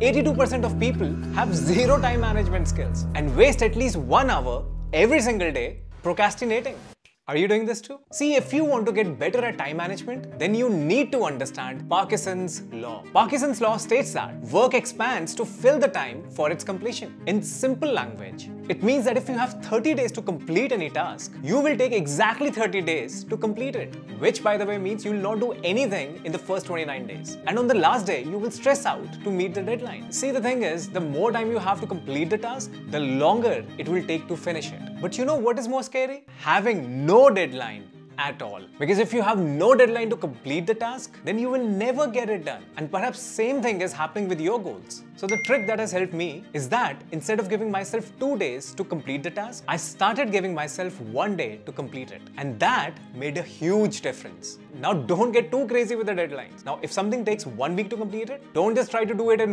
82% of people have zero time management skills and waste at least one hour every single day procrastinating. Are you doing this too? See, if you want to get better at time management, then you need to understand Parkinson's law. Parkinson's law states that work expands to fill the time for its completion. In simple language, it means that if you have 30 days to complete any task, you will take exactly 30 days to complete it, which by the way means you will not do anything in the first 29 days. And on the last day, you will stress out to meet the deadline. See, the thing is, the more time you have to complete the task, the longer it will take to finish it. But you know what is more scary? Having no deadline at all. Because if you have no deadline to complete the task, then you will never get it done. And perhaps same thing is happening with your goals. So the trick that has helped me is that instead of giving myself two days to complete the task, I started giving myself one day to complete it. And that made a huge difference. Now don't get too crazy with the deadlines. Now if something takes one week to complete it, don't just try to do it in